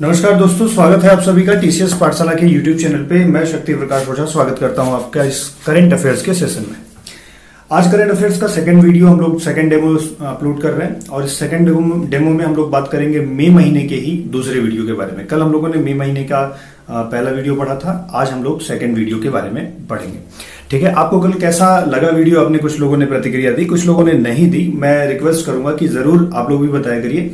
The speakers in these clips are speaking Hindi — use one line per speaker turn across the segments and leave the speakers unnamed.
नमस्कार दोस्तों, स्वागत है आप सभी का टीसीएस पाठशाला के यूट्यूब चैनल पे। मैं शक्ति प्रकाश ओझा स्वागत करता हूँ आपका इस करंट अफेयर्स के सेशन में। आज करंट अफेयर्स का सेकंड वीडियो हम लोग सेकंड डेमो अपलोड कर रहे हैं और इस सेकंड डेमो में हम लोग बात करेंगे मई महीने के ही दूसरे वीडियो के बारे में। कल हम लोगों ने मई महीने का पहला वीडियो पढ़ा था, आज हम लोग सेकंड वीडियो के बारे में पढ़ेंगे। ठीक है, आपको कल कैसा लगा वीडियो आपने कुछ लोगों ने प्रतिक्रिया दी, कुछ लोगों ने नहीं दी। मैं रिक्वेस्ट करूँगा कि ज़रूर आप लोग भी बताया करिए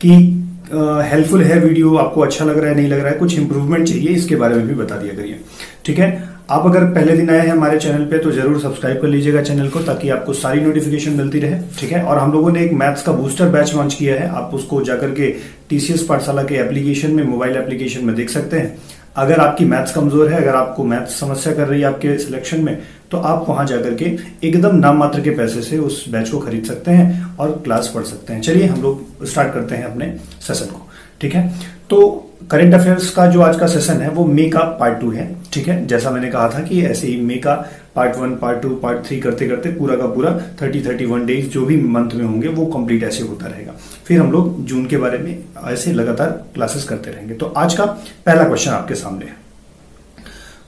कि हेल्पफुल है वीडियो आपको अच्छा लग रहा है, नहीं लग रहा है, कुछ इंप्रूवमेंट चाहिए, इसके बारे में भी बता दिया करिए। ठीक है? आप अगर पहले दिन आए हैं हमारे चैनल पे तो ज़रूर सब्सक्राइब कर लीजिएगा चैनल को, ताकि आपको सारी नोटिफिकेशन मिलती रहे, ठीक है? और हम लोगों ने एक मैथ्स का बूस्टर बैच लॉन्च किया है, आप उसको जाकर के टीसीएस पाठशाला के एप्लीकेशन में मोबाइल एप्लीकेशन में देख सकते हैं। अगर आपकी मैथ्स कमज़ोर है, अगर आपको मैथ्स समस्या कर रही है आपके सिलेक्शन में तो आप वहाँ जाकर के एकदम नाम मात्र के पैसे से उस बैच को खरीद सकते हैं और क्लास पढ़ सकते हैं। चलिए हम लोग स्टार्ट करते हैं अपने सेशन को। ठीक है? तो करंट अफेयर्स का जो आज का सेशन है, वो मे का पार्ट टू है, ठीक है? जैसा मैंने कहा था कि ऐसे ही मे का part one part two part three करते करते पूरा का पूरा थर्टी थर्टी वन डेज़ जो भी मंथ में होंगे, वो कंप्लीट ऐसे होता रहेगा। फिर हम लोग जून के बारे में ऐसे लगातार क्लासेस करते रहेंगे। तो आज का पहला क्वेश्चन आपके सामने है।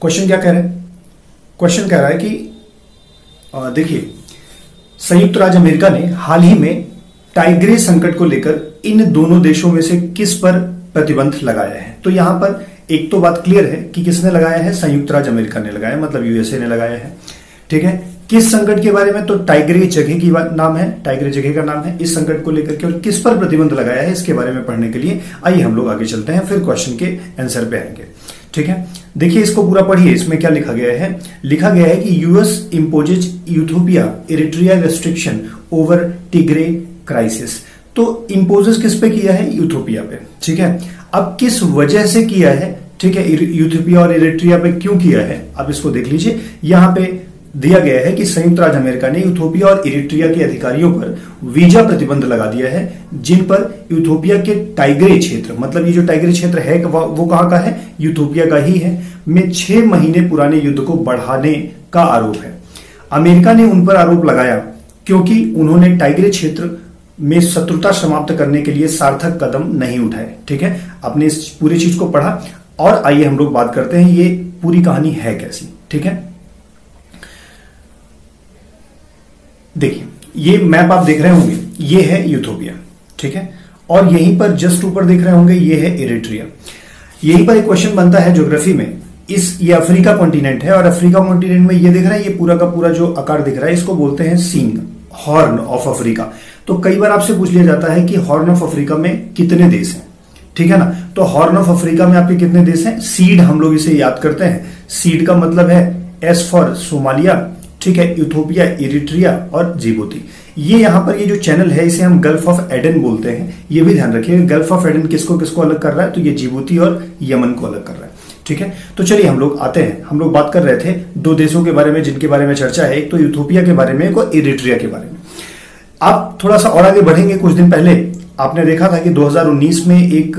क्वेश्चन क्या कह रहे हैं? क्वेश्चन कह रहा है कि देखिए, संयुक्त राज्य अमेरिका ने हाल ही में टाइग्रे संकट को लेकर इन दोनों देशों में से किस पर प्रतिबंध लगाया है। तो यहाँ पर एक तो बात क्लियर है कि किसने लगाया है? संयुक्त राज्य अमेरिका ने लगाया मतलब यूएसए ने लगाया है। ठीक है? किस संकट के बारे में? तो टाइगर जगह की नाम है टाइगर जगह का नाम है, इस संकट को लेकर के और किस पर प्रतिबंध लगाया है इसके बारे में पढ़ने के लिए आइए हम लोग आगे चलते हैं, फिर क्वेश्चन के आंसर पे आएँगे। ठीक है? देखिए, इसको पूरा पढ़िए, इसमें क्या लिखा गया है? लिखा गया है कि US imposes Ethiopia Eritrea restriction over Tigray crisis तो इंपोजेस किस पे किया है? यूथोपिया पे। ठीक है? अब किस वजह से किया है? ठीक है यूथोपिया और इरिट्रिया पे क्यों किया है? अब इसको देख लीजिए। यहाँ पे दिया गया है कि संयुक्त राज्य अमेरिका ने यूथोपिया और इरिट्रिया के अधिकारियों पर वीज़ा प्रतिबंध लगा दिया है, जिन पर यूथोपिया के टाइगरे क्षेत्र मतलब ये जो टाइगरे क्षेत्र है वो कहाँ का है? यूथोपिया का ही है। में छह महीने पुराने युद्ध को बढ़ाने का आरोप है। अमेरिका ने उन पर आरोप लगाया, क्योंकि उन्होंने टाइगरे क्षेत्र में शत्रुता समाप्त करने के लिए सार्थक कदम नहीं उठाए। ठीक है? आपने इस पूरी चीज़ को पढ़ा। और आइए हम लोग बात करते हैं, ये पूरी कहानी है कैसी? ठीक है? देखिए, ये मैप आप देख रहे होंगे, ये है यूथोपिया। ठीक है? और यहीं पर जस्ट ऊपर देख रहे होंगे, ये है इरिट्रिया। यहीं पर एक क्वेश्चन बनता है ज्योग्राफी में। इस, ये अफ्रीका कॉन्टिनेंट है और अफ्रीका कॉन्टिनेंट में ये देख रहे हैं, ये पूरा का पूरा जो आकार दिख रहा है, इसको बोलते हैं सींग। Horn of Africa. तो कई बार आपसे पूछ लिया जाता है कि हॉर्न ऑफ़ अफ्रीका में कितने देश हैं? ठीक है ना? तो हॉर्न ऑफ़ अफ्रीका में आपके कितने देश हैं? सीड हम लोग इसे याद करते हैं। सीड का मतलब है एस फॉर सोमालिया, ठीक है? यूथोपिया इरिट्रिया और जिबूती ये यहाँ पर ये जो चैनल है, इसे हम गल्फ ऑफ़ एडन बोलते हैं। ये भी ध्यान रखिए, गल्फ ऑफ़ एडन किसको किसको अलग कर रहा है? तो ये जिबूती और यमन को अलग कर रहा है। ठीक है? तो चलिए, हम लोग आते हैं। हम लोग बात कर रहे थे दो देशों के बारे में, जिनके बारे में चर्चा है। एक तो यूथोपिया के बारे में, एक और इरिट्रिया के बारे में। आप थोड़ा सा और आगे बढ़ेंगे कुछ दिन पहले। आपने देखा था कि 2019 में एक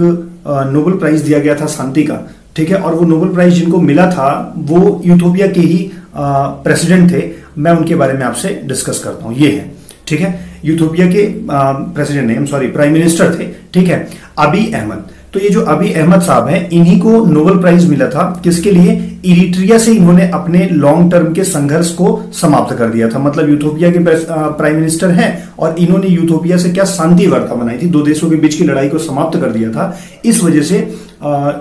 नोबेल प्राइज दिया गया था शांति का, ठीक है? और वो नोबेल प्राइज जिनको मिला था, वो यूथोपिया के ही प्रेसिडेंट थे। मैं उनके बारे में आपसे डिस्कस करता हूँ। ये है, ठीक है? यूथोपिया के प्रेसिडेंट नहीं सॉरी प्राइम मिनिस्टर थे, ठीक है? अबी अहमद। तो ये जो अभी अहमद साहब हैं, इन्हीं को नोबेल प्राइज मिला था। किसके लिए? इरिट्रिया से इन्होंने अपने लॉन्ग टर्म के संघर्ष को समाप्त कर दिया था। मतलब यूथोपिया के प्राइम मिनिस्टर हैं और इन्होंने यूथोपिया से क्या शांति वार्ता बनाई थी? दो देशों के बीच की लड़ाई को समाप्त कर दिया था। इस वजह से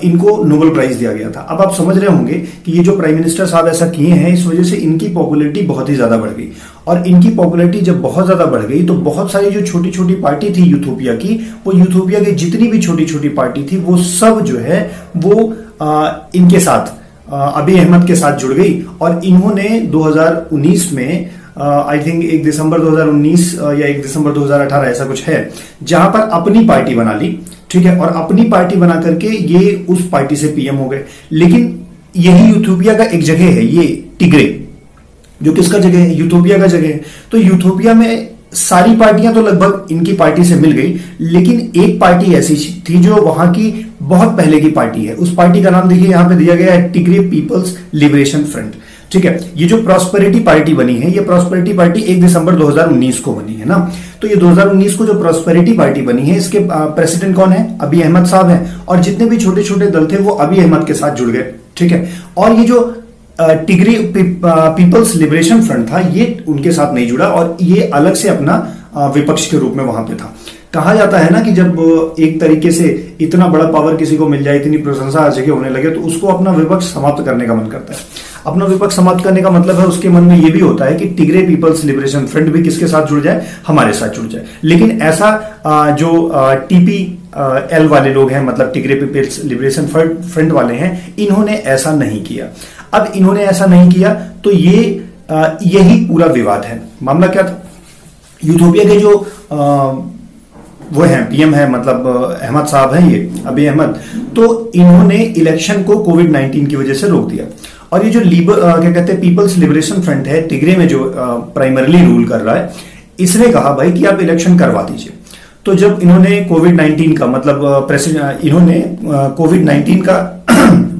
इनको नोबेल प्राइज दिया गया था। अब आप समझ रहे होंगे कि ये जो प्राइम मिनिस्टर साहब ऐसा किए हैं इस वजह से इनकी पॉपुलरिटी बहुत ही ज़्यादा बढ़ गई। और इनकी पॉपुलरिटी जब बहुत ज़्यादा बढ़ गई तो बहुत सारी जो छोटी छोटी पार्टी थी यूथोपिया की वो यूथोपिया की जितनी भी छोटी छोटी पार्टी थी वो सब जो है वो आ, इनके साथ अभी अहमद के साथ जुड़ गई और इन्होंने 2019 में आई थिंक एक दिसंबर 2019 या एक दिसंबर 2018 ऐसा कुछ है, जहाँ पर अपनी पार्टी बना ली, ठीक है? और अपनी पार्टी बना करके ये उस पार्टी से पीएम हो गए। लेकिन यही यूथोपिया का एक जगह है, ये टिगरे, जो किसका जगह है, यूथोपिया का जगह है। तो यूथोपिया में सारी पार्टियाँ तो लगभग इनकी पार्टी से मिल गई, लेकिन एक पार्टी ऐसी थी जो वहाँ की बहुत पहले की पार्टी है। उस पार्टी का नाम देखिए, यहाँ पे दिया गया है टिग्रे पीपल्स लिबरेशन फ्रंट। ठीक है? ये जो प्रॉस्पेरिटी पार्टी बनी है, ये प्रॉस्पेरिटी पार्टी एक दिसंबर 2019 को बनी है ना? तो ये 2019 को जो प्रॉस्पेरिटी पार्टी बनी है, इसके प्रेसिडेंट कौन है? अभी अहमद साहब है। और जितने भी छोटे छोटे दल थे, वो अभी अहमद के साथ जुड़ गए। ठीक है? और ये जो टिगरी पीपल्स लिबरेशन फ्रंट था, ये उनके साथ नहीं जुड़ा और ये अलग से अपना विपक्ष के रूप में वहाँ पे था। कहा जाता है ना कि जब एक तरीके से इतना बड़ा पावर किसी को मिल जाए, इतनी प्रशंसा हर जगह होने लगे तो उसको अपना विपक्ष समाप्त करने का मन करता है। अपना विपक्ष समाप्त करने का मतलब है, उसके मन में यह भी होता है कि टिगरे पीपल्स लिबरेशन फ्रंट भी किसके साथ जुड़ जाए? हमारे साथ जुड़ जाए। लेकिन ऐसा जो टीपी एल वाले लोग हैं मतलब टिगरे पीपल्स लिबरेशन फ्रंट वाले हैं, इन्होंने ऐसा नहीं किया। अब इन्होंने ऐसा नहीं किया तो ये यही पूरा विवाद है। मामला क्या था? यूथोपिया के जो वो हैं पीएम है मतलब अहमद साहब हैं ये, अभी अहमद। तो इन्होंने इलेक्शन को कोविड 19 की वजह से रोक दिया। और ये जो लिबर क्या कहते हैं पीपल्स लिबरेशन फ्रंट है, टिगरे में जो प्राइमरली रूल कर रहा है, इसने कहा भाई कि आप इलेक्शन करवा दीजिए। तो जब इन्होंने कोविड 19 का मतलब प्रेसिडेंट इन्होंने कोविड 19 का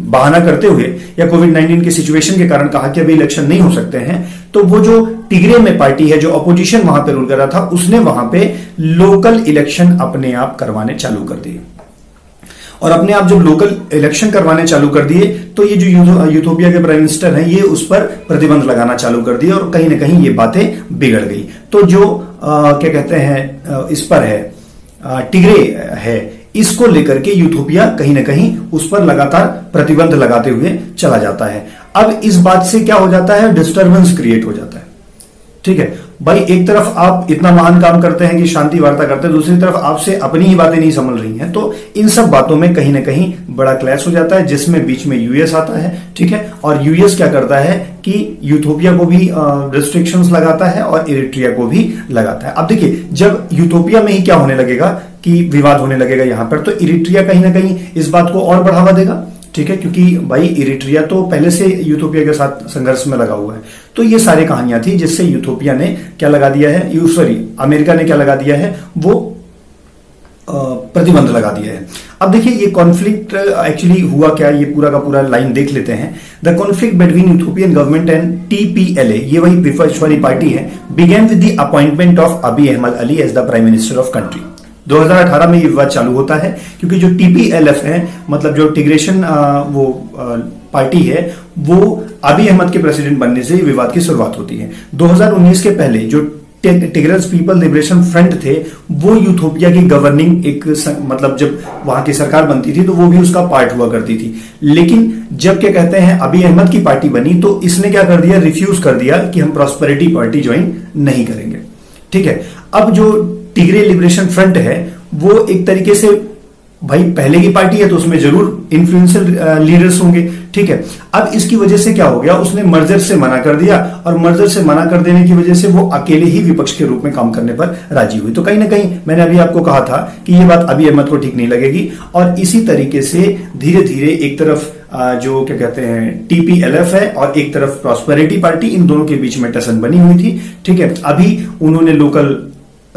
बहाना करते हुए या कोविड 19 के सिचुएशन के कारण कहा कि अभी इलेक्शन नहीं हो सकते हैं तो वो जो टिगरे में पार्टी है जो अपोजिशन वहाँ पर रूल कर रहा था उसने वहाँ पे लोकल इलेक्शन अपने आप करवाने चालू कर दिए। और अपने आप जब लोकल इलेक्शन करवाने चालू कर दिए तो ये जो यूथोपिया के प्राइम मिनिस्टर हैं ये उस पर प्रतिबंध लगाना चालू कर दिए और कहीं ना कहीं ये बातें बिगड़ गई। तो जो आ, क्या कहते हैं इस पर है टिगरे है इसको लेकर के यूथोपिया कहीं ना कहीं उस पर लगातार प्रतिबंध लगाते हुए चला जाता है। अब इस बात से क्या हो जाता है? डिस्टर्बेंस क्रिएट हो जाता है। ठीक है? भाई, एक तरफ़ आप इतना महान काम करते हैं कि शांति वार्ता करते हैं, दूसरी तरफ़ आपसे अपनी ही बातें नहीं समझ रही हैं तो इन सब बातों में कहीं ना कहीं बड़ा क्लैश हो जाता है, जिसमें बीच में यूएस आता है, ठीक है? और यूएस क्या करता है कि यूथोपिया को भी रिस्ट्रिक्शंस लगाता है और इरिट्रिया को भी लगाता है। अब देखिए, जब यूथोपिया में ही क्या होने लगेगा? कि विवाद होने लगेगा यहाँ पर। तो इरिट्रिया कहीं ना कहीं इस बात को और बढ़ावा देगा, ठीक है? क्योंकि भाई, इरिट्रिया तो पहले से यूथोपिया के साथ संघर्ष में लगा हुआ है। तो ये सारी कहानियाँ थी जिससे यूथोपिया ने क्या लगा दिया है सॉरी, अमेरिका ने क्या लगा दिया है, वो प्रतिबंध लगा दिया है। अब देखिए, ये कॉन्फ्लिक्ट एक्चुअली हुआ क्या, ये पूरा का पूरा लाइन देख लेते हैं। The conflict between Ethiopian government and TPLA ये वही विपक्ष वाली पार्टी है began with the appointment of Abiy Ahmed Ali as the prime minister of country 2018 में ये विवाद चालू होता है, क्योंकि जो टीपीएलएफ है मतलब जो टिग्रेशन वो पार्टी है, वो अभी अहमद के प्रेसिडेंट बनने से विवाद की शुरुआत होती है। 2019 के पहले जो टिग्रस पीपल लिबरेशन फ्रंट थे, वो यूथोपिया की गवर्निंग एक मतलब जब वहाँ की सरकार बनती थी तो वो भी उसका पार्ट हुआ करती थी। लेकिन जब क्या कहते हैं अभी अहमद की पार्टी बनी तो इसने क्या कर दिया रिफ्यूज कर दिया कि हम प्रॉस्पेरिटी पार्टी ज्वाइन नहीं करेंगे। ठीक है? अब जो टिगरे लिबरेशन फ्रंट है, वो एक तरीके से भाई पहले की पार्टी है तो उसमें ज़रूर इन्फ्लुएंशियल लीडर्स होंगे, ठीक है? अब इसकी वजह से क्या हो गया? उसने मर्जर से मना कर दिया और मर्जर से मना कर देने की वजह से वो अकेले ही विपक्ष के रूप में काम करने पर राज़ी हुई। तो कहीं ना कहीं मैंने अभी आपको कहा था कि ये बात अभी अहमद को ठीक नहीं लगेगी और इसी तरीके से धीरे धीरे एक तरफ़ जो क्या कहते हैं टीपीएलएफ है और एक तरफ़ प्रॉस्पेरिटी पार्टी इन दोनों के बीच में टसन बनी हुई थी, ठीक है? अभी उन्होंने लोकल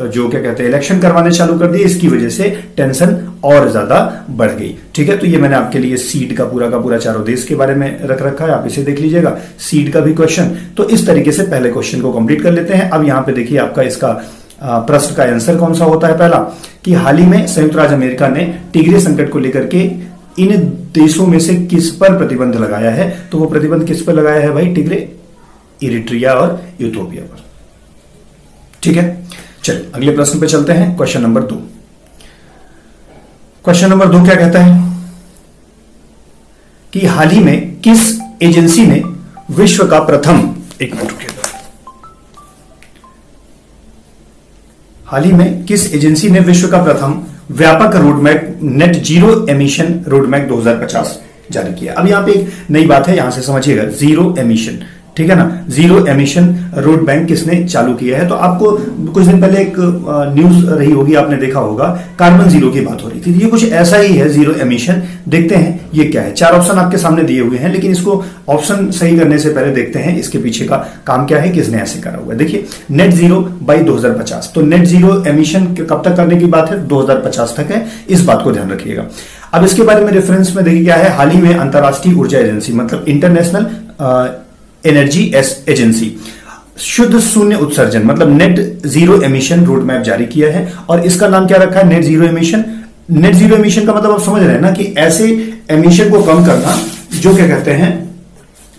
जो क्या कहते हैं इलेक्शन करवाने चालू कर दिए, इसकी वजह से टेंशन और ज़्यादा बढ़ गई। ठीक है तो ये मैंने आपके लिए सीट का पूरा का पूरा चारों देश के बारे में रख रखा है, आप इसे देख लीजिएगा। सीट का भी क्वेश्चन तो इस तरीके से पहले क्वेश्चन को कंप्लीट कर लेते हैं। अब यहाँ पे देखिए आपका इसका प्रश्न का आंसर कौन सा होता है पहला? कि हाल ही में संयुक्त राज्य अमेरिका ने टिगरे संकट को लेकर के इन देशों में से किस पर प्रतिबंध लगाया है? तो वो प्रतिबंध किस पर लगाया है भाई? टिगरे इरिट्रिया और यूथोपिया पर। ठीक है? चलिए, अगले प्रश्न पे चलते हैं क्वेश्चन नंबर दो क्वेश्चन नंबर दो क्या कहता है? कि हाल ही में किस एजेंसी ने विश्व का प्रथम, एक मिनट रुकिएगा हाल ही में किस एजेंसी ने विश्व का प्रथम व्यापक roadmap net zero emission roadmap 2050 जारी किया? अब यहाँ पे एक नई बात है, यहाँ से समझिएगा ज़ीरो एमिशन ठीक है ना? ज़ीरो एमिशन रोड बैंक किसने चालू किया है? तो आपको कुछ दिन पहले एक न्यूज़ रही होगी, आपने देखा होगा कार्बन ज़ीरो की बात हो रही थी। ये कुछ ऐसा ही है ज़ीरो एमिशन देखते हैं ये क्या है। चार ऑप्शन आपके सामने दिए हुए हैं, लेकिन इसको ऑप्शन सही करने से पहले देखते हैं, इसके पीछे का काम क्या है, किसने ऐसे करा हुआ है। देखिए नेट ज़ीरो बाई दो हज़ार पचास। तो नेट ज़ीरो एमिशन कब तक करने की बात है? दो हज़ार पचास तक है। इस बात को ध्यान रखिएगा। अब इसके बारे में रेफरेंस में देखिए क्या है। हाल ही में अंतरराष्ट्रीय ऊर्जा एजेंसी मतलब इंटरनेशनल एनर्जी एजेंसी शुद्ध शून्य उत्सर्जन मतलब net zero emission road map जारी किया है। और इसका नाम क्या रखा है? Net zero emission net zero emission का मतलब आप समझ रहे हैं ना कि ऐसे एमिशन को कम करना, जो क्या कहते हैं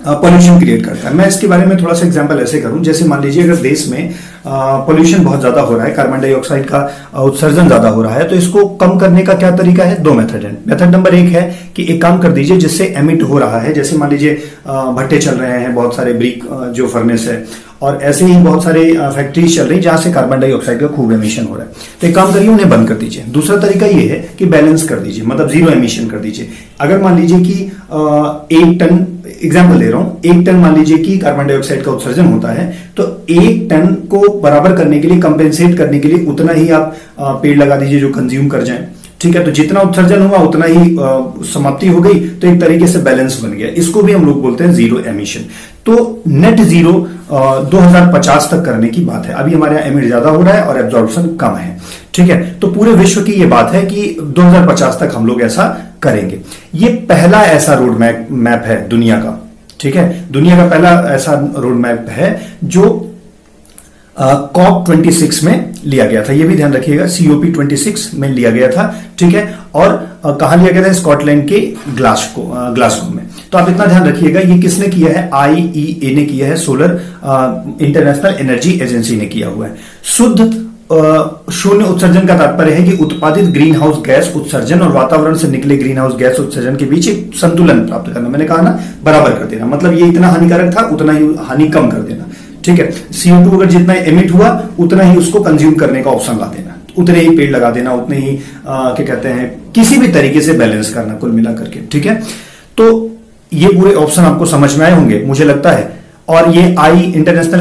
पॉल्यूशन क्रिएट करता है। मैं इसके बारे में थोड़ा सा एग्जांपल ऐसे करूँ। जैसे मान लीजिए, अगर देश में पॉल्यूशन बहुत ज़्यादा हो रहा है कार्बन डाइऑक्साइड का उत्सर्जन ज़्यादा हो रहा है तो इसको कम करने का क्या तरीका है? दो मेथड है। मेथड नंबर एक है कि एक काम कर दीजिए, जिससे एमिट हो रहा है। जैसे मान लीजिए भट्टे चल रहे हैं, बहुत सारे ब्रिक जो फर्नेस है, और ऐसे ही बहुत सारे फैक्ट्रीज चल रही जहाँ से कार्बन डाइऑक्साइड का खूब एमिशन हो रहा है। तो एक काम करिए, उन्हें बंद कर दीजिए। दूसरा तरीका ये है कि बैलेंस कर दीजिए मतलब ज़ीरो एमिशन कर दीजिए। अगर मान लीजिए कि एक टन एग्ज़ाम्पल दे रहा हूँ, एक टन मान लीजिए कि कार्बन डाइऑक्साइड का उत्सर्जन होता है तो एक टन को बराबर करने के लिए कंपेंसेट करने के लिए उतना ही आप पेड़ लगा दीजिए जो कंज्यूम कर जाए। ठीक है तो जितना उत्सर्जन हुआ, उतना ही समाप्ति हो गई तो एक तरीके से बैलेंस बन गया। इसको भी हम लोग बोलते हैं ज़ीरो एमिशन तो नेट ज़ीरो 2050 तक करने की बात है। अभी हमारे यहाँ एमिट ज़्यादा हो रहा है और एब्जॉर्प्शन कम है। ठीक है तो पूरे विश्व की ये बात है कि 2050 तक हम लोग ऐसा करेंगे। ये पहला ऐसा रोड मैप मैप है दुनिया का। ठीक है, दुनिया का पहला ऐसा रोड मैप है जो कॉप ट्वेंटी सिक्स में लिया गया था। ये भी ध्यान रखिएगा सीओपी ट्वेंटी सिक्स में लिया गया था, ठीक है? और कहा लिया गया था? स्कॉटलैंड के ग्लासको ग्लासगो में। तो आप इतना ध्यान रखिएगा, ये किसने किया है? आईईए ने किया है सोलर इंटरनेशनल एनर्जी एजेंसी ने किया हुआ है। शुद्ध शून्य उत्सर्जन का तात्पर्य है कि उत्पादित ग्रीन हाउस गैस उत्सर्जन और वातावरण से निकले ग्रीन हाउस गैस उत्सर्जन के बीच एक संतुलन प्राप्त करना। मैंने कहा ना, बराबर कर देना। मतलब ये इतना हानिकारक था, उतना ही हानि कम कर देना। ठीक है सीओ टू अगर जितना एमिट हुआ, उतना ही उसको कंज्यूम करने का ऑप्शन ला देना। उतने ही पेड़ लगा देना, उतने ही क्या कहते हैं, किसी भी तरीके से बैलेंस करना, कुल मिला करके ठीक है? तो ये पूरे ऑप्शन आपको समझ में आए होंगे, मुझे लगता है। और ये आई इंटरनेशनल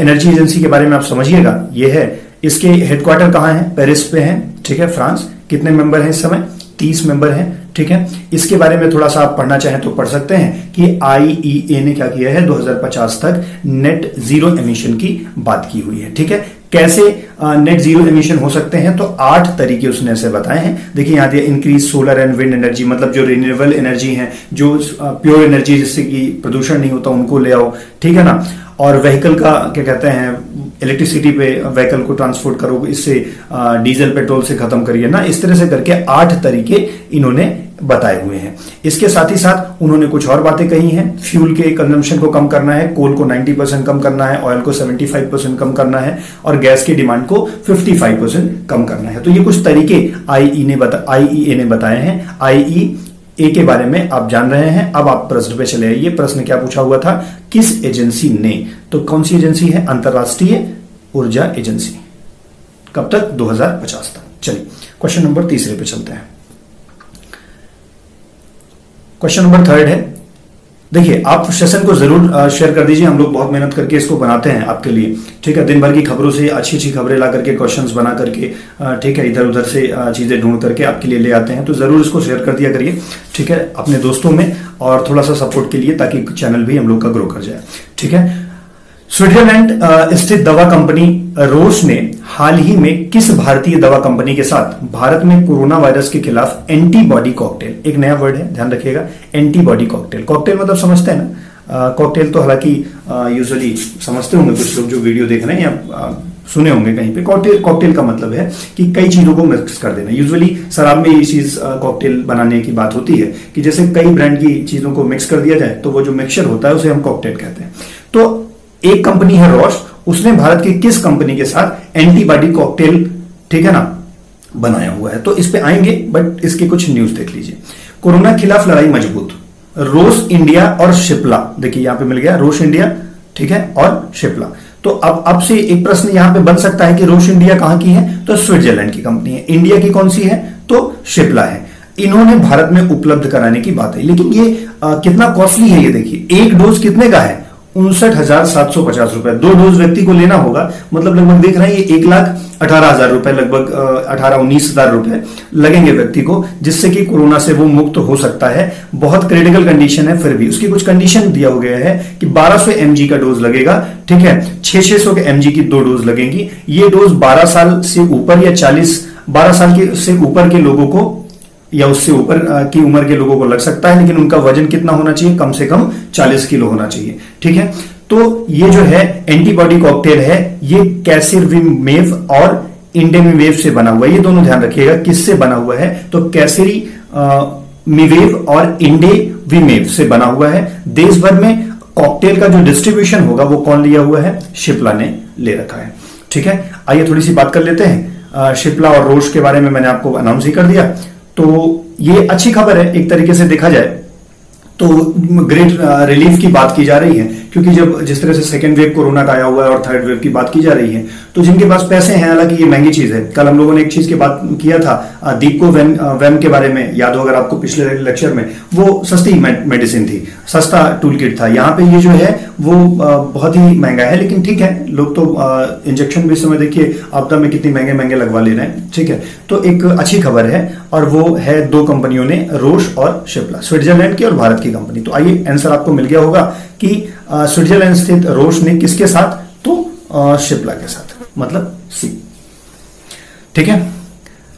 एनर्जी एजेंसी के बारे में आप समझिएगा। ये है, इसके हेडक्वार्टर कहाँ है? पेरिस पे है, ठीक है फ्रांस कितने मेंबर हैं इस समय? तीस मेंबर हैं, ठीक है? इसके बारे में थोड़ा सा आप पढ़ना चाहें तो पढ़ सकते हैं कि आईईए ने क्या किया है 2050 तक नेट ज़ीरो एमिशन की बात की हुई है, ठीक है? कैसे नेट ज़ीरो एमिशन हो सकते हैं? तो आठ तरीके उसने ऐसे बताए हैं। देखिए, यहाँ दिया increase solar and wind energy मतलब जो रिन्यूएबल एनर्जी है, जो प्योर एनर्जी जिससे कि प्रदूषण नहीं होता, उनको ले आओ, ठीक है ना? और व्हीकल का, क्या कहते हैं इलेक्ट्रिसिटी पे व्हीकल को ट्रांसपोर्ट करो इससे डीजल पेट्रोल से खत्म करिए ना, इस तरह से करके आठ तरीके इन्होंने बताए हुए हैं। इसके साथ ही साथ उन्होंने कुछ और बातें कही हैं। फ्यूल के कंजम्पशन को कम करना है कोल को 90 परसेंट कम करना है ऑयल को 75 परसेंट कम करना है, और गैस की डिमांड को 55 परसेंट कम करना है। तो ये कुछ तरीके आईई ने बता आईईए ने बताए हैं। आईई ए के बारे में आप जान रहे हैं। अब आप प्रश्न पे चले आइए। प्रश्न क्या पूछा हुआ था? किस एजेंसी ने तो कौन सी एजेंसी है? अंतरराष्ट्रीय ऊर्जा एजेंसी। कब तक? 2050 तक। चलिए, क्वेश्चन नंबर तीसरे पे चलते हैं। क्वेश्चन नंबर थर्ड है। देखिए, आप सेशन को ज़रूर शेयर कर दीजिए। हम लोग बहुत मेहनत करके इसको बनाते हैं आपके लिए। ठीक है, दिन भर की खबरों से, अच्छी अच्छी खबरें ला करके क्वेश्चंस बना करके ठीक है, इधर उधर से चीज़ें ढूंढ करके आपके लिए ले आते हैं। तो ज़रूर इसको शेयर कर दिया करिए, ठीक है, अपने दोस्तों में और थोड़ा सा सपोर्ट के लिए ताकि चैनल भी हम लोग का ग्रो कर जाए। ठीक है? स्विट्जरलैंड स्थित दवा कंपनी रोस ने हाल ही में किस भारतीय दवा कंपनी के साथ भारत में कोरोना वायरस के खिलाफ एंटीबॉडी कॉकटेल, एक नया वर्ड है, ध्यान रखिएगा, एंटीबॉडी कॉकटेल। कॉकटेल मतलब समझते हैं ना? कॉकटेल तो हालाँकि यूजुअली समझते होंगे कुछ लोग जो वीडियो देख रहे हैं या सुने होंगे कहीं पे। कॉकटेल कॉकटेल का मतलब है कि कई चीज़ों को मिक्स कर देना। यूजुअली शराब में ये चीज़ कॉकटेल बनाने की बात होती है कि जैसे कई ब्रांड की चीज़ों को मिक्स कर दिया जाए तो वो जो मिक्सचर होता है, उसे हम कॉकटेल कहते हैं। तो एक कंपनी है रॉश उसने भारत की किस कंपनी के साथ एंटीबॉडी कॉकटेल ठीक है ना बनाया हुआ है। तो इस पे आएँगे बट इसके कुछ न्यूज़ देख लीजिए। कोरोना खिलाफ लड़ाई मज़बूत। रोस इंडिया और शिपला। देखिए यहाँ पे मिल गया रोस इंडिया ठीक है और शिपला। तो अब अब से एक प्रश्न यहाँ पे बन सकता है कि रोस इंडिया कहाँ की है? तो स्विट्जरलैंड की कंपनी है। इंडिया की कौन सी है? तो शिपला है। इन्होंने भारत में उपलब्ध कराने की बात है। लेकिन ये आ, कितना कॉस्टली है ये देखिए। एक डोज कितने का है? उनसठ हज़ार सात सौ पचास रुपए। दो डोज व्यक्ति को लेना होगा। मतलब लगभग देख रहे हैं, ये एक लाख अठारह हज़ार रुपए, लगभग अठारह उन्नीस हज़ार रुपए लगेंगे व्यक्ति को, जिससे कि कोरोना से वो मुक्त हो सकता है। बहुत क्रिटिकल कंडीशन है, फिर भी। उसकी कुछ कंडीशन दिया हो गया है कि 1200 सौ एम का डोज लगेगा, ठीक है? छह छह सौ के एमजी की दो डोज लगेंगी। ये डोज 12 साल से ऊपर या 40 12 साल के, से ऊपर के लोगों को या उससे ऊपर की उम्र के लोगों को लग सकता है, लेकिन उनका वज़न कितना होना चाहिए? कम से कम 40 किलो होना चाहिए, ठीक है? तो ये जो है, एंटीबॉडी कॉकटेल है, ये कैसिरविमेव और इंडेमिवेव से बना हुआ है। ये दोनों ध्यान रखिएगा, किससे बना हुआ है? तो कैसेरी मिवेव और इंडे विमेव से बना हुआ है। देश भर में कॉकटेल का जो डिस्ट्रीब्यूशन होगा, वो कौन लिया हुआ है? शिप्ला ने ले रखा है, ठीक है? आइए थोड़ी सी बात कर लेते हैं। शिप्ला और रोश के बारे में मैंने आपको अनाउंस ही कर दिया। तो ये अच्छी खबर है, एक तरीके से देखा जाए। तो ग्रेट रिलीफ की बात की जा रही है। क्योंकि जब जिस तरह से सेकेंड वेव कोरोना का आया हुआ है और थर्ड वेव की बात की जा रही है तो जिनके पास पैसे हैं, हालाँकि ये महँगी चीज़ है। कल हम लोगों ने एक चीज़ की बात किया था दीप को वैम वैम के बारे में याद हो अगर आपको पिछले लेक्चर में, वो सस्ती मेडिसिन थी, सस्ता टूल किट था। यहाँ पे ये जो है, वो बहुत ही महँगा है, लेकिन ठीक है, लोग तो इंजेक्शन भी समय देखिए, आपदा में कितनी महँगे महँगे लगवा ले रहे हैं, ठीक है। तो एक अच्छी खबर है, और वो है दो कंपनियों ने, रोश और शिप्ला, स्विट्जरलैंड की और भारत की कंपनी। तो आइए आंसर आपको मिल गया होगा कि स्विट्जरलैंड स्थित रोश ने किसके साथ? तो शिप्ला के साथ मतलब सी। ठीक है?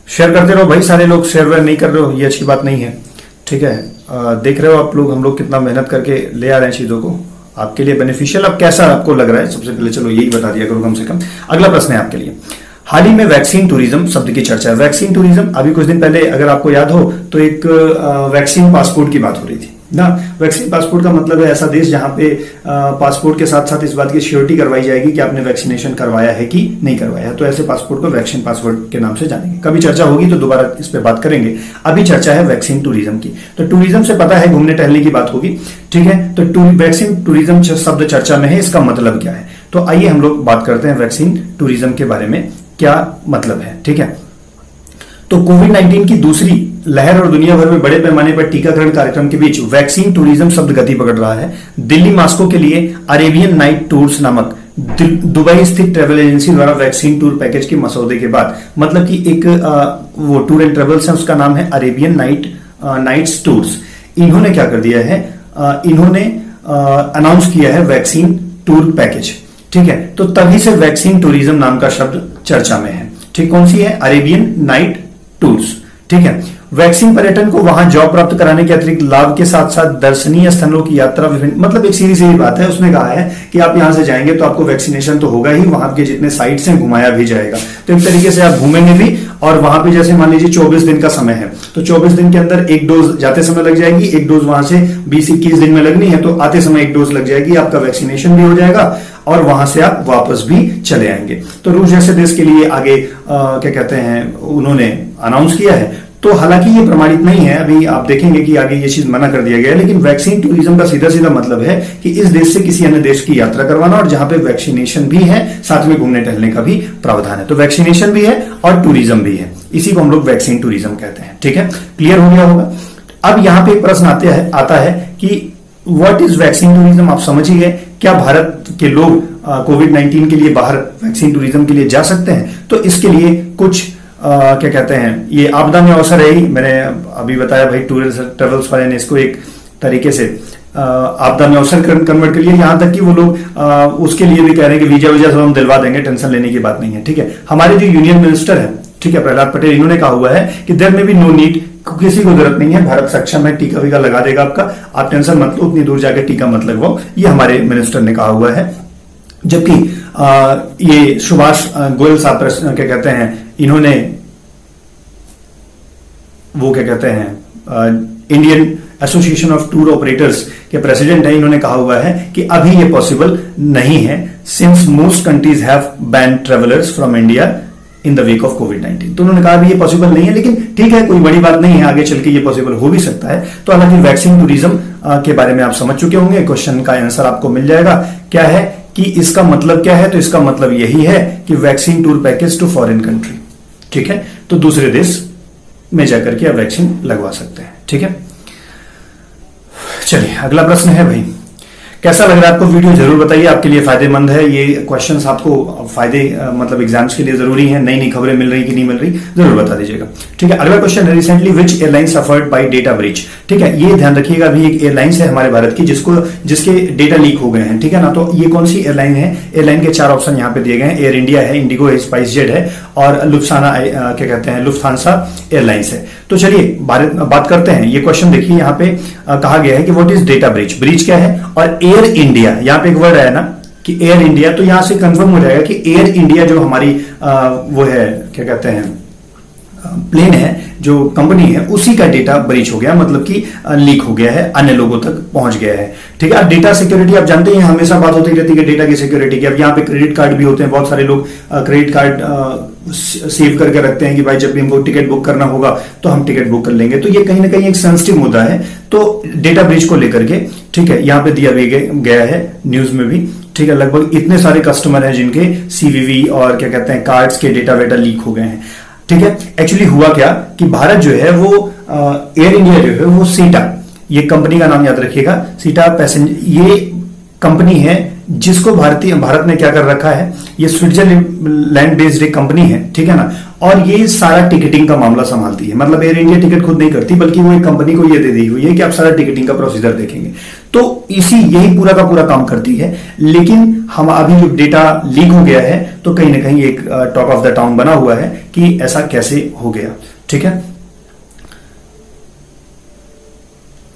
शेयर करते रहो भाई सारे लोग शेयर वेयर नहीं कर रहे हो ये अच्छी बात नहीं है। ठीक है? आ, देख रहे हो आप लोग हम लोग कितना मेहनत करके ले आ रहे हैं चीज़ों को। आपके लिए बेनिफिशियल अब कैसा आपको लग रहा है? सबसे पहले चलो यही बता दिया करो कम से कम। अगला प्रश्न है आपके लिए। हाल ही में वैक्सीन टूरिज़्म शब्द की चर्चा है। वैक्सीन टूरिज़्म अभी कुछ दिन पहले अगर आपको याद हो तो एक वैक्सीन पासपोर्ट की बात हो रही थी। ना वैक्सीन पासपोर्ट का मतलब है ऐसा देश जहाँ पे पासपोर्ट के साथ साथ इस बात की श्योरिटी करवाई जाएगी कि आपने वैक्सीनेशन करवाया है कि नहीं करवाया। तो ऐसे पासपोर्ट को वैक्सीन पासपोर्ट के नाम से जानेंगे। कभी चर्चा होगी तो दोबारा इस पर बात करेंगे। अभी चर्चा है वैक्सीन टूरिज़्म की। तो टूरिज़्म से पता है घूमने टहलने की बात होगी। ठीक है? तो वैक्सीन टूरिज़्म शब्द चर्चा में है, इसका मतलब क्या है? तो आइए हम लोग बात करते हैं वैक्सीन टूरिज़्म के बारे में। क्या मतलब है? ठीक है? तो कोविड 19 की दूसरी लहर और दुनिया भर में बड़े पैमाने पर टीकाकरण कार्यक्रम के बीच वैक्सीन टूरिज़्म शब्द गति पकड़ रहा है। दिल्ली मास्को के लिए अरेबियन नाइट टूर्स नामक दुबई स्थित ट्रेवल एजेंसी द्वारा वैक्सीन टूर पैकेज के मसौदे के बाद मतलब कि एक वो टूर एंड ट्रेवल्स है, उसका नाम है अरेबियन नाइट नाइट्स टूर्स। इन्होंने क्या कर दिया है? इन्होंने अनाउंस किया है वैक्सीन टूर पैकेज ठीक है? तो तभी से वैक्सीन टूरिज़्म नाम का शब्द चर्चा में है। ठीक, कौन सी है? Arabian night tours. ठीक है? वैक्सीन पर्यटन को वहाँ जॉब प्राप्त कराने के अतिरिक्त लाभ के साथ साथ दर्शनीय स्थलों की यात्रा विभिन्न मतलब एक सीधी सीधी बात है उसने कहा है कि आप यहाँ से जाएँगे तो आपको वैक्सीनेशन तो होगा ही वहाँ के जितने साइट्स हैं घुमाया भी जाएगा। तो एक तरीके से आप घूमेंगे भी और वहाँ पे जैसे मान लीजिए चौबीस दिन का समय है तो चौबीस दिन के अंदर एक डोज जाते समय लग जाएगी एक डोज वहाँ से बीस इक्कीस दिन में लगनी है तो आते समय एक डोज लग जाएगी आपका वैक्सीनेशन भी हो जाएगा और वहाँ से आप वापस भी चले आएँगे। तो रूस जैसे देश के लिए आगे आ, क्या कहते हैं उन्होंने अनाउंस किया है तो हालाँकि ये प्रमाणित नहीं है, अभी आप देखेंगे कि आगे ये चीज़ मना कर दिया गया है, लेकिन वैक्सीन टूरिज़्म का सीधा सीधा मतलब है कि इस देश से किसी अन्य देश की यात्रा करवाना और जहाँ पे वैक्सीनेशन भी है, साथ में घूमने टहलने का भी प्रावधान है। तो वैक्सीनेशन भी है और टूरिज़्म भी है। इसी को हम लोग वैक्सीन टूरिज़्म कहते हैं। ठीक है? क्लियर हो गया होगा? अब यहाँ पर प्रश्न आते है, आता है कि व्हाट इज़ वैक्सीन टूरिज़्म आप समझिए, क्या भारत के लोग कोविड नाइन्टीन के लिए बाहर वैक्सीन टूरिज़्म के लिए जा सकते हैं? तो इसके लिए कुछ आ, क्या कहते हैं ये आपदा में अवसर है ही। मैंने अभी बताया भाई टूरिस्ट ट्रेवल्स वाले ने इसको एक तरीके से आपदा में अवसर कन्वर्ट कर लिया। यहाँ तक कि वो लोग उसके लिए भी कह रहे हैं कि वीज़ा वीज़ा सब हम दिलवा देंगे टेंशन लेने की बात नहीं है ठीक है? हमारे जो यूनियन मिनिस्टर है ठीक है प्रहलाद पटेल इन्होंने कहा हुआ है कि देर में भी नो नीड किसी को ज़रूरत नहीं है भारत सक्षम है टीका वीका लगा देगा आपका। आप टेंशन मत लो उतनी दूर जाकर टीका मत लगवाओ। ये हमारे मिनिस्टर ने कहा हुआ है। जबकि ये सुभाष गोयल साहब क्या कहते हैं इन्होंने वो क्या कहते हैं Indian association of tour operators के प्रेसिडेंट है, इन्होंने कहा हुआ है कि अभी ये पॉसिबल नहीं है since most countries have ban travellers from India in the wake of COVID nineteen तो उन्होंने कहा भी ये पॉसिबल नहीं है, लेकिन ठीक है, कोई बड़ी बात नहीं है, आगे चल के ये पॉसिबल हो भी सकता है। तो हालाँकि वैक्सीन टूरिज़्म के बारे में आप समझ चुके होंगे क्वेश्चन का आंसर आपको मिल जाएगा। क्या है कि इसका मतलब क्या है? तो इसका मतलब यही है कि vaccine tour package to foreign country ठीक है? तो दूसरे देश में जाकर के आप वैक्सीन लगवा सकते हैं, ठीक है? चलिए, अगला प्रश्न है भाई। कैसा लग रहा है आपको? वीडियो ज़रूर बताइए, आपके लिए फ़ायदेमंद है? ये क्वेश्चंस आपको फ़ायदे मतलब एग्ज़ाम्स के लिए ज़रूरी है। नई नई खबरें मिल रही कि नहीं मिल रही, ज़रूर बता दीजिएगा। ठीक है, अगला क्वेश्चन है recently which airline suffered by data breach ठीक है, ये ध्यान रखिएगा, अभी एक एयरलाइंस है हमारे भारत की, जिसको, जिसके डेटा लीक हो गए हैं, ठीक है ना? तो ये कौन सी एयरलाइन है? एयरलाइन के चार ऑप्शन यहाँ पे दिए गए हैं। एयर इंडिया है इंडिगो है स्पाइस जेट है और लुफ्साना क्या कहते हैं, लुफ्थानसा एयरलाइंस है। तो चलिए बात करते हैं। ये क्वेश्चन देखिए, यहाँ पे कहा गया है कि what is data breach breach क्या है? और एयर इंडिया यहाँ पे एक वर्ड है ना, कि एयर इंडिया तो यहाँ से कंफर्म हो जाएगा कि एयर इंडिया जो हमारी वो है, क्या कहते हैं प्लेन है, जो कंपनी है, उसी का डेटा ब्रीच हो गया मतलब कि लीक हो गया है, अन्य लोगों तक पहुँच गया है। ठीक है? अब डेटा सिक्योरिटी आप जानते हैं हमेशा बात होती रहती है डेटा की सिक्योरिटी की। अब यहाँ पे क्रेडिट कार्ड भी होते हैं, बहुत सारे लोग क्रेडिट कार्ड सेव करके रखते हैं कि भाई जब भी हमको टिकट बुक करना होगा तो हम टिकट बुक कर लेंगे। तो ये कहीं ना कहीं एक सेंसिटिव मुद्दा है। तो डेटा ब्रिज को लेकर के, ठीक है, यहाँ पे दिया भी गया है न्यूज़ में भी, ठीक है, लगभग इतने सारे कस्टमर हैं जिनके सीवीवी और क्या कहते हैं कार्ड्स के डेटा वेटा लीक हो गए हैं। ठीक है एक्चुअली हुआ क्या कि भारत जो है वो एयर इंडिया जो है वो सीटा ये कंपनी का नाम याद रखिएगा सीटा पैसेंजर ये कंपनी है जिसको भारतीय, भारत ने क्या कर रखा है? ये स्विट्जरलैंड बेस्ड एक कंपनी है, ठीक है ना? और ये सारा टिकटिंग का मामला संभालती है। मतलब एयर इंडिया टिकट खुद नहीं करती, बल्कि वो एक कंपनी को ये दे दी हुई है कि आप सारा टिकटिंग का प्रोसीजर देखेंगे। तो इसी, यही पूरा का पूरा काम करती है। लेकिन हम अभी जो डेटा लीक हो गया है तो कहीं ना कहीं एक टॉक ऑफ़ द टाउन बना हुआ है कि ऐसा कैसे हो गया, ठीक है?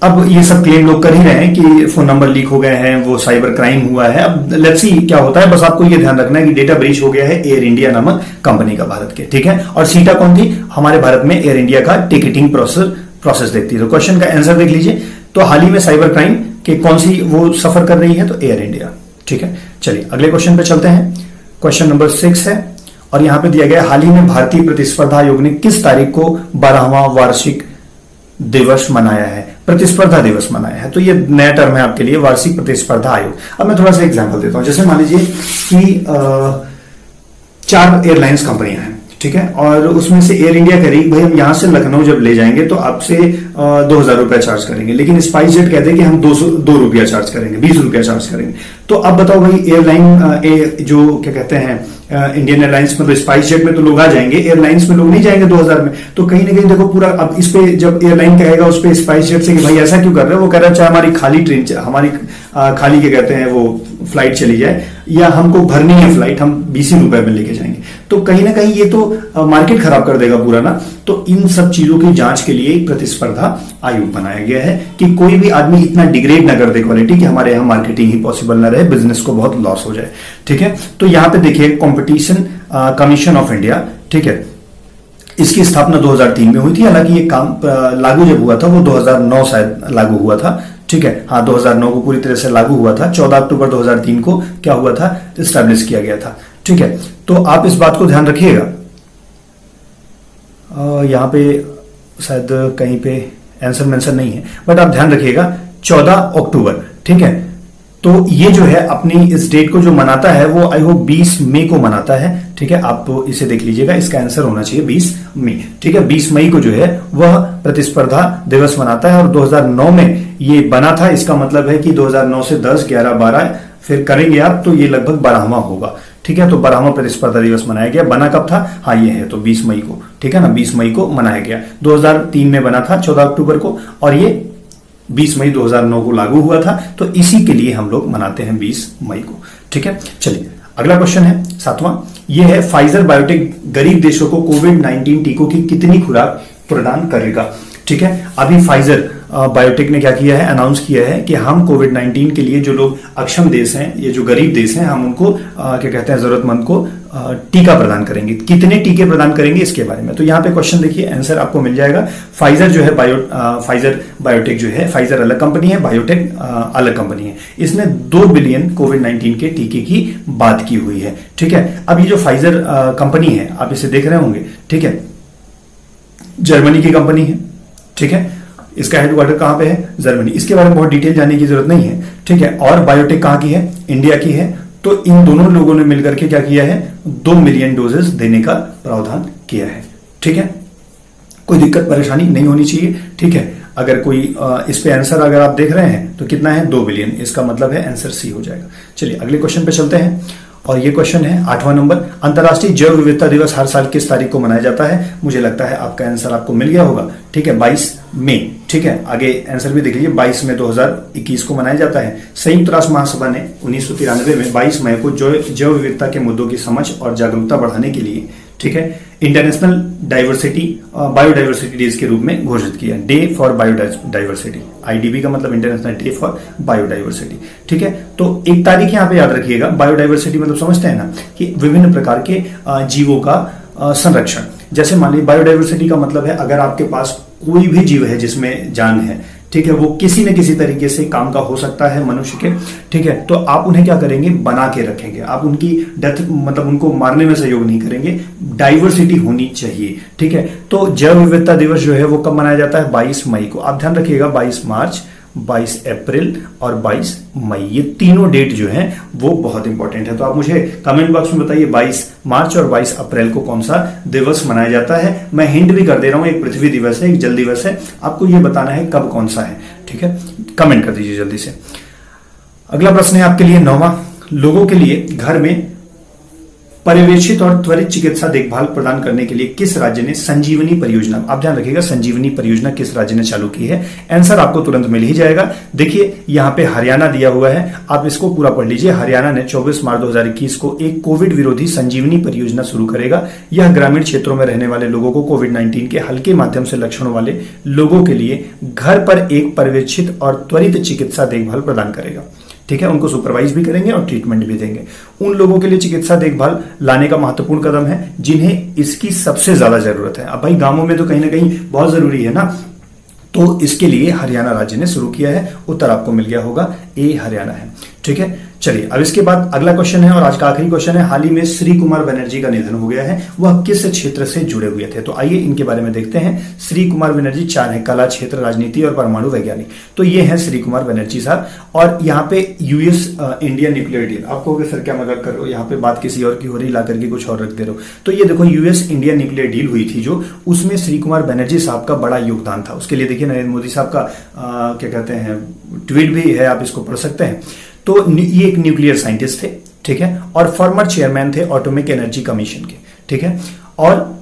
अब ये सब क्लेम लोग कर ही रहे हैं कि फ़ोन नंबर लीक हो गए हैं, वो साइबर क्राइम हुआ है। अब लेट्स सी क्या होता है। बस आपको ये ध्यान रखना है कि डेटा ब्रीच हो गया है एयर इंडिया नामक कंपनी का भारत के, ठीक है? और सीटा कौन थी? हमारे भारत में एयर इंडिया का टिकटिंग प्रोसेस प्रोसेस देखती है। तो क्वेश्चन का आंसर देख लीजिए। तो हाल ही में साइबर क्राइम के कौन सी वो सफ़र कर रही है? तो एयर इंडिया ठीक है? चलिए, अगले क्वेश्चन पे चलते हैं। क्वेश्चन नंबर सिक्स है। और यहाँ पे दिया गया हाल ही में भारतीय प्रतिस्पर्धा आयोग ने किस तारीख को बारहवा वार्षिक दिवस मनाया है? प्रतिस्पर्धा दिवस मनाया है। तो ये नया टर्म है आपके लिए, वार्षिक प्रतिस्पर्धा आयोग। अब मैं थोड़ा सा एग्ज़ाम्पल देता हूँ। जैसे मान लीजिए कि चार एयरलाइंस कंपनियाँ हैं, ठीक है? और उसमें से एयर इंडिया करेगी भाई, हम यहाँ से लखनऊ जब ले जाएँगे तो आपसे दो हज़ार रुपया चार्ज करेंगे। लेकिन स्पाइस जेट कहते हैं कि हम दो सौ, दो रुपया चार्ज करेंगे, बीस रुपया चार्ज करेंगे। तो अब बताओ भाई एयरलाइन जो, क्या कहते हैं इंडियन एयरलाइंस मतलब स्पाइस जेट में तो लोग आ जाएँगे एयरलाइंस में लोग नहीं जाएँगे 2000 में। तो कहीं ना कहीं देखो पूरा, अब इस पे जब एयरलाइन कहेगा उस पर स्पाइस जेट से कि भाई ऐसा क्यों कर रहे हैं, वो कह रहा है, चाहे हमारी खाली ट्रेन हमारी खाली के कहते हैं वो फ़्लाइट चली जाए, या हमको भरनी है फ़्लाइट हम बीस रुपए में लेके जाएँगे। तो कहीं ना कहीं ये तो मार्केट खराब कर देगा पूरा ना। तो इन सब चीज़ों की जाँच के लिए एक प्रतिस्पर्धा आयोग बनाया गया है कि कोई भी आदमी इतना डिग्रेड ना कर दे क्वालिटी कि हमारे यहाँ मार्केटिंग ही पॉसिबल ना रहे बिज़नेस को बहुत लॉस हो जाए। ठीक है? तो यहाँ पे देखिए कंपटीशन कमीशन ऑफ़ इंडिया ठीक है? इसकी स्थापना 2003 में हुई थी। हालाँकि ये काम लागू जब हुआ था, वो 2009 शायद लागू हुआ था। ठीक है? हाँ 2009 को पूरी तरह से लागू हुआ था। 14 अक्टूबर 2003 को क्या हुआ था? स्टैब्लिश किया गया था। ठीक है तो आप इस बात को ध्यान रखिएगा। यहाँ पे शायद कहीं पे आंसर मेंशन नहीं है बट आप ध्यान रखिएगा 14 अक्टूबर, ठीक है? तो ये जो है अपनी इस डेट को जो मनाता है, वो आई होप 20 मई को मनाता है, ठीक है? आप इसे देख लीजिएगा, इसका आंसर होना चाहिए 20 मई, ठीक है? 20 मई को जो है, वह प्रतिस्पर्धा दिवस मनाता है, और 2009 में ये बना था, इसका मतलब है कि 2009 से 10 11 12 फिर करेंगे आप तो ये लगभग बारहवा होगा। ठीक है? तो बारहवा प्रतिस्पर्धा दिवस मनाया गया। बना कब था? हाँ ये है तो 20 मई को। ठीक है ना? 20 मई को मनाया गया। 2003 में बना था 14 अक्टूबर को, और ये 20 मई 2009 को लागू हुआ था। तो इसी के लिए हम लोग मनाते हैं 20 मई को। ठीक है? चलिए, अगला क्वेश्चन है, सातवां। ये है फाइजर बायोटेक गरीब देशों को कोविड 19 टीकों की कितनी खुराक प्रदान करेगा? ठीक है? अभी फाइजर बायोटेक ने क्या किया है? अनाउंस किया है कि हम कोविड 19 के लिए जो लोग अक्षम देश हैं ये जो गरीब देश हैं हम उनको आ, क्या कहते हैं जरूरतमंद को टीका प्रदान करेंगे। कितने टीके प्रदान करेंगे इसके बारे में? तो यहाँ पे क्वेश्चन देखिए आंसर आपको मिल जाएगा। फाइजर जो है बायो फाइजर बायोटेक जो है फाइजर अलग कंपनी है बायोटेक अलग कंपनी है। इसने दो बिलियन कोविड नाइन्टीन के टीके की बात की हुई है। ठीक है? अब ये जो फाइजर कंपनी है आप इसे देख रहे होंगे। ठीक है? जर्मनी की कंपनी है। ठीक है? इसका हेडक्वार्टर कहाँ पे है? जर्मनी इसके बारे में बहुत डिटेल जानने की ज़रूरत नहीं है, ठीक है? और बायोटेक कहाँ की है? इंडिया की है। तो इन दोनों लोगों ने मिलकर के क्या किया है? दो मिलियन डोजेस देने का प्रावधान किया है, ठीक है? कोई दिक्कत, परेशानी नहीं होनी चाहिए, ठीक है? अगर कोई इस पे आंसर अगर आप देख रहे हैं तो कितना है? दो बिलियन इसका मतलब है आंसर सी हो जाएगा। चलिए, अगले क्वेश्चन पे चलते हैं। और ये क्वेश्चन है आठवां नंबर। अंतर्राष्ट्रीय जैव विविधता दिवस हर साल किस तारीख को मनाया जाता है? मुझे लगता है आपका आंसर आपको मिल गया होगा, ठीक है? 22 मई। ठीक है, आगे आंसर भी देख लीजिए 22 मई 2021 को मनाया जाता है। संयुक्त राष्ट्र महासभा ने उन्नीस सौ तिरानवे में 22 मई को जैव विविधता के मुद्दों की समझ और जागरूकता बढ़ाने के लिए, ठीक है इंटरनेशनल डाइवर्सिटी बायोडाइवर्सिटी डेज़ के रूप में घोषित किया। डे फॉर बायोडाइवर्सिटी आईडीबी का मतलब इंटरनेशनल डे फॉर बायोडाइवर्सिटी ठीक है तो एक तारीख यहाँ पे याद रखिएगा। बायोडाइवर्सिटी मतलब समझते हैं ना कि विभिन्न प्रकार के जीवों का संरक्षण। जैसे मान लीजिए बायोडाइवर्सिटी का मतलब है, अगर आपके पास कोई भी जीव है जिसमें जान है, ठीक है? वो किसी न किसी तरीके से काम का हो सकता है मनुष्य के, ठीक है? तो आप उन्हें क्या करेंगे? बना के रखेंगे। आप उनकी डेथ मतलब उनको मारने में सहयोग नहीं करेंगे। डाइवर्सिटी होनी चाहिए, ठीक है? तो जैव विविधता दिवस जो है वो कब मनाया जाता है? 22 मई को। आप ध्यान रखिएगा 22 मार्च 22 अप्रैल और 22 मई। ये तीनों डेट जो है, वो बहुत इंपॉर्टेंट है। तो आप मुझे कमेंट बॉक्स में बताइए 22 मार्च और 22 अप्रैल को कौन सा दिवस मनाया जाता है? मैं हिंट भी कर दे रहा हूँ, एक पृथ्वी दिवस है, एक जल दिवस है। आपको ये बताना है कब कौन सा है, ठीक है? कमेंट कर दीजिए जल्दी से। अगला प्रश्न है आपके लिए नौवा। लोगों के लिए घर में पर्यवेक्षित और त्वरित चिकित्सा देखभाल प्रदान करने के लिए किस राज्य ने संजीवनी परियोजना, आप ध्यान रखिएगा, संजीवनी परियोजना किस राज्य ने चालू की है? आंसर आपको तुरंत मिल ही जाएगा। देखिए, यहाँ पे हरियाणा दिया हुआ है। आप इसको पूरा पढ़ लीजिए। हरियाणा ने 24 मार्च 2021 को एक कोविड विरोधी संजीवनी परियोजना शुरू करेगा। यह ग्रामीण क्षेत्रों में रहने वाले लोगों को कोविड नाइन्टीन के हल्के माध्यम से लक्षणों वाले लोगों के लिए घर पर एक पर्यवेक्षित और त्वरित चिकित्सा देखभाल प्रदान करेगा। ठीक है, उनको सुपरवाइज भी करेंगे और ट्रीटमेंट भी देंगे। उन लोगों के लिए चिकित्सा देखभाल लाने का महत्वपूर्ण कदम है, जिन्हें इसकी सबसे ज़्यादा ज़रूरत है। अब भाई, गाँवों में तो कहीं ना कहीं बहुत ज़रूरी है ना? तो इसके लिए हरियाणा राज्य ने शुरू किया है, उत्तर आपको मिल गया होगा, ए हरियाणा है। ठीक है? चलिए, अब इसके बाद अगला क्वेश्चन है और आज का आखिरी क्वेश्चन है। हाल ही में श्री कुमार बनर्जी का निधन हो गया है। वह किस क्षेत्र से जुड़े हुए थे? तो आइए इनके बारे में देखते हैं। श्री कुमार बनर्जी चार है, कला क्षेत्र, राजनीति और परमाणु वैज्ञानिक। तो ये है श्री कुमार बनर्जी साहब। और यहाँ पे यूएस इंडिया न्यूक्लियर डील आपको सर, क्या मदद कर रहे हो? यहाँ पे बात किसी और की हो रही, ला करके कुछ और रख दे रहे हो। तो ये देखो यूएस इंडिया न्यूक्लियर डील हुई थी जो, उसमें श्री कुमार बनर्जी साहब का बड़ा योगदान था। उसके लिए देखिए, नरेंद्र मोदी साहब का क्या कहते हैं, ट्वीट भी है, आप इसको पढ़ सकते हैं। तो ये एक न्यूक्लियर साइंटिस्ट थे, ठीक है? और फॉर्मर चेयरमैन थे ऑटोमिक एनर्जी कमीशन के, ठीक है? और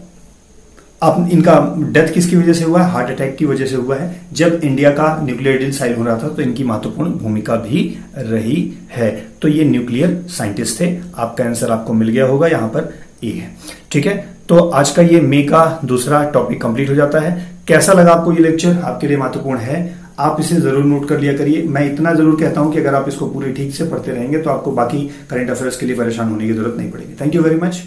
अब इनका डेथ किसकी वजह से हुआ है? हार्ट अटैक की वजह से हुआ है। जब इंडिया का न्यूक्लियर डील साइन हो रहा था तो इनकी महत्वपूर्ण भूमिका भी रही है। तो ये न्यूक्लियर साइंटिस्ट थे। आपका आंसर आपको मिल गया होगा, यहाँ पर ए है, ठीक है? तो आज का ये मे का दूसरा टॉपिक कंप्लीट हो जाता है। कैसा लगा आपको ये लेक्चर आपके लिए महत्वपूर्ण है। आप इसे ज़रूर नोट कर लिया करिए। मैं इतना ज़रूर कहता हूँ कि अगर आप इसको पूरे ठीक से पढ़ते रहेंगे तो आपको बाकी करंट अफेयर्स के लिए परेशान होने की ज़रूरत नहीं पड़ेगी। Thank you very much